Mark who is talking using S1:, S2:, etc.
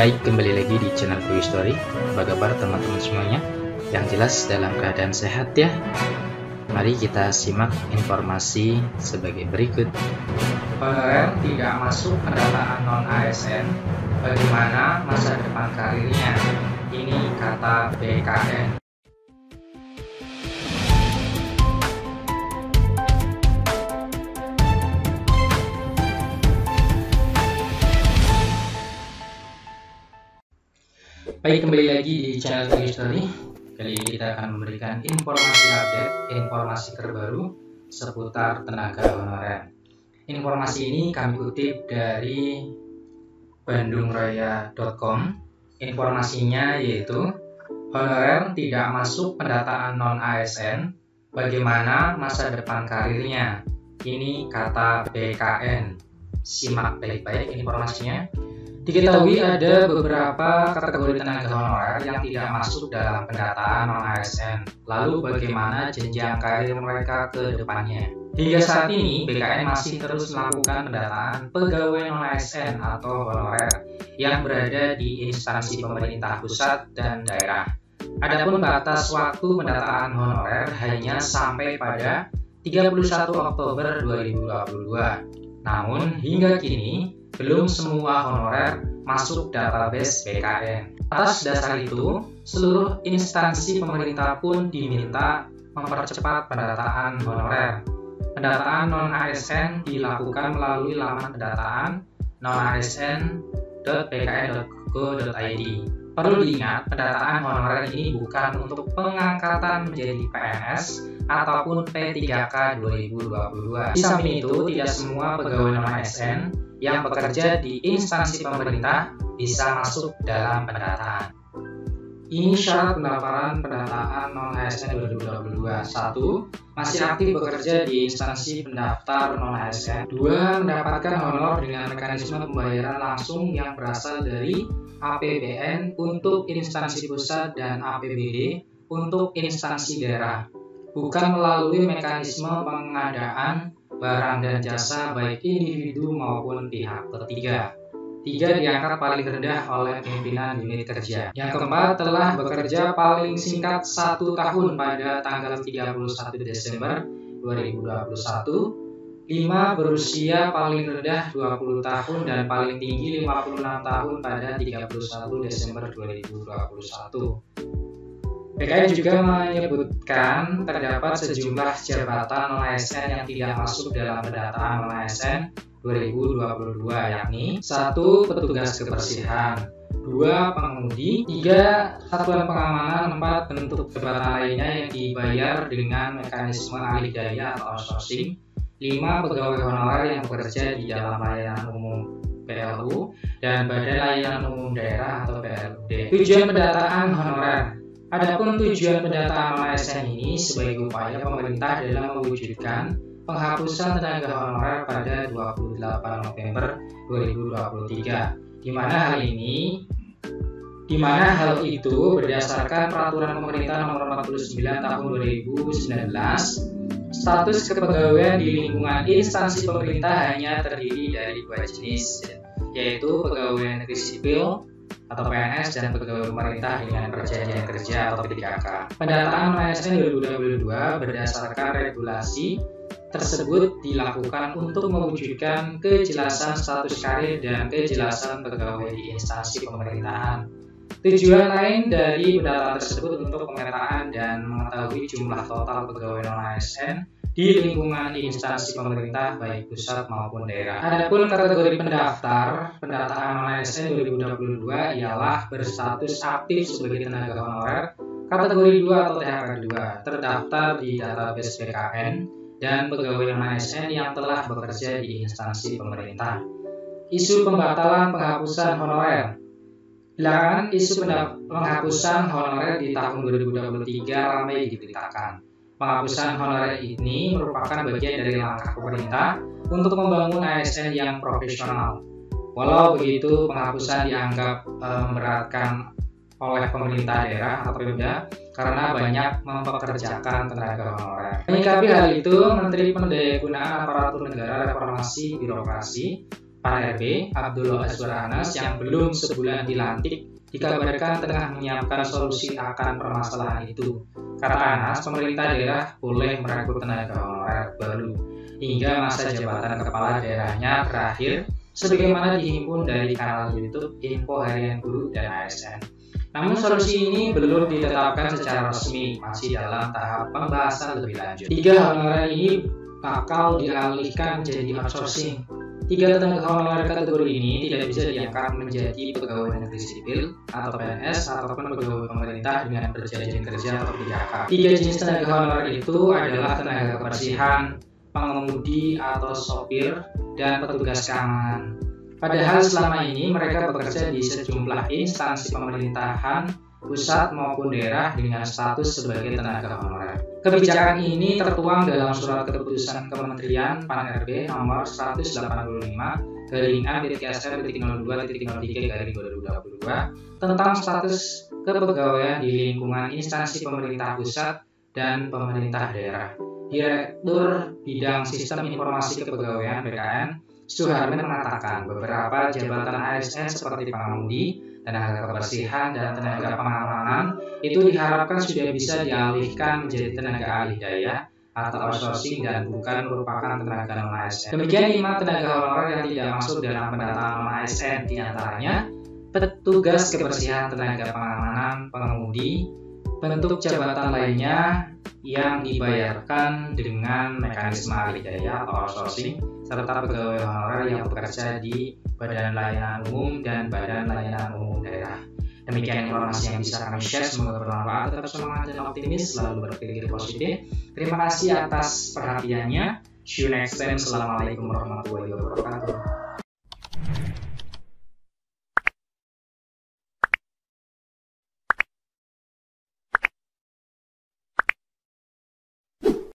S1: Baik, kembali lagi di channel Quick Story. Apa kabar teman-teman semuanya? Yang jelas dalam keadaan sehat ya. Mari kita simak informasi sebagai berikut.
S2: Honorer tidak masuk pendataan non-ASN, bagaimana masa depan karirnya? Ini kata BKN.
S1: Baik, kembali lagi di channel Quick Story. Kali ini kita akan memberikan informasi update, informasi terbaru seputar tenaga honorer. Informasi ini kami kutip dari bandungraya.com. Informasinya yaitu honorer tidak masuk pendataan non-ASN, bagaimana masa depan karirnya? Ini kata BKN. Simak baik-baik informasinya. Diketahui ada beberapa kategori tenaga honorer yang tidak masuk dalam pendataan non-ASN. Lalu bagaimana jenjang karir mereka ke depannya? Hingga saat ini, BKN masih terus melakukan pendataan pegawai non-ASN atau honorer yang berada di instansi pemerintah pusat dan daerah. Adapun batas waktu pendataan honorer hanya sampai pada 31 Oktober 2022. Namun, hingga kini belum semua honorer masuk database BKN. Atas dasar itu, seluruh instansi pemerintah pun diminta mempercepat pendataan honorer. Pendataan non-ASN dilakukan melalui laman pendataan non-asn.bkn.go.id. Perlu diingat, pendataan honorer ini bukan untuk pengangkatan menjadi PNS ataupun P3K 2022. Di samping itu, tidak semua pegawai non-ASN yang bekerja di instansi pemerintah bisa masuk dalam pendataan. Ini syarat pendaftaran pendataan non-ASN 2022. 1. Masih aktif bekerja di instansi pendaftar non-ASN. 2. Mendapatkan honor dengan mekanisme pembayaran langsung yang berasal dari APBN untuk instansi pusat dan APBD untuk instansi daerah. Bukan melalui mekanisme pengadaan barang dan jasa baik individu maupun pihak ketiga. Tiga diangkat paling rendah oleh pimpinan unit kerja. Yang keempat telah bekerja paling singkat satu tahun pada tanggal 31 Desember 2021. 5 berusia paling rendah 20 tahun dan paling tinggi 56 tahun pada 31 Desember 2021. PKN juga menyebutkan terdapat sejumlah jabatan ASN yang tidak masuk dalam pendataan ASN 2022 yakni satu petugas kebersihan, dua pengemudi, tiga satuan pengamanan, empat bentuk jabatan lainnya yang dibayar dengan mekanisme alih daya atau outsourcing, lima pegawai honorer yang bekerja di dalam layanan umum PLU dan Badan Layanan Umum Daerah atau PLUD. Tujuan pendataan honorer Adapun tujuan pendataan ASN ini sebagai upaya pemerintah dalam mewujudkan penghapusan tenaga honorer pada 28 November 2023, di mana hal ini? Di mana hal itu berdasarkan peraturan pemerintah nomor 49 tahun 2019 status kepegawaian di lingkungan instansi pemerintah hanya terdiri dari dua jenis yaitu pegawai negeri sipil atau PNS dan pegawai pemerintah dengan perjanjian kerja atau P3K. Pendataan ASN 2022 berdasarkan regulasi tersebut dilakukan untuk mewujudkan kejelasan status karir dan kejelasan pegawai di instansi pemerintahan. Tujuan lain dari pendataan tersebut untuk pemetaan dan mengetahui jumlah total pegawai non-ASN di lingkungan instansi pemerintah baik pusat maupun daerah. Adapun kategori pendaftar pendataan ASN 2022 ialah berstatus aktif sebagai tenaga honorer kategori 2 atau THK 2 terdaftar di database BKN dan pegawai ASN yang telah bekerja di instansi pemerintah. Isu pembatalan penghapusan honorer Belakangan isu penghapusan honorer di tahun 2023 ramai diberitakan. Penghapusan honorer ini merupakan bagian dari langkah pemerintah untuk membangun ASN yang profesional. Walau begitu, penghapusan dianggap e, memberatkan oleh pemerintah daerah atau Pemda karena banyak mempekerjakan tenaga honorer. Menyikapi hal itu, Menteri Pendayagunaan Aparatur Negara Reformasi Birokrasi Pan RB, Abdullah Azwar Anas yang belum sebulan dilantik dikabarkan tengah menyiapkan solusi akan permasalahan itu. Kata Anas, pemerintah daerah boleh merekrut tenaga honorer baru hingga masa jabatan kepala daerahnya berakhir sebagaimana dihimpun dari kanal YouTube Info Harian Guru dan ASN. Namun solusi ini belum ditetapkan secara resmi, masih dalam tahap pembahasan lebih lanjut. Tiga honorer ini bakal dialihkan jadi outsourcing Tiga tenaga honorer kategori ini tidak bisa diangkat menjadi pegawai negeri sipil atau PNS ataupun pegawai pemerintah dengan perjanjian kerja atau PJK. Tiga jenis tenaga honorer itu adalah tenaga kebersihan, pengemudi atau sopir, dan petugas keamanan. Padahal selama ini mereka bekerja di sejumlah instansi pemerintahan pusat maupun daerah dengan status sebagai tenaga honorer. Kebijakan ini tertuang dalam surat keputusan Kementerian Pan RB nomor 185 garing A TSR 02.03 garing 2022 tentang status kepegawaian di lingkungan instansi pemerintah pusat dan pemerintah daerah. Direktur Bidang Sistem Informasi Kepegawaian BKN Suharmin mengatakan beberapa jabatan ASN seperti pengemudi, tenaga kebersihan, dan tenaga pengamanan itu diharapkan sudah bisa dialihkan menjadi tenaga ahli daya atau outsourcing dan bukan merupakan tenaga non ASN. Demikian lima tenaga honorer yang tidak masuk dalam pendataan non ASN di antaranya petugas kebersihan, tenaga pengamanan, pengemudi, bentuk jabatan lainnya yang dibayarkan dengan mekanisme alih daya atau outsourcing serta pegawai honorer yang bekerja di Badan Layanan Umum dan Badan Layanan Umum Daerah. Demikian informasi yang bisa kami share, semoga bermanfaat, tetap semangat dan optimis, selalu berpikir positif. Terima kasih atas perhatiannya. See you next time. Assalamualaikum warahmatullahi wabarakatuh.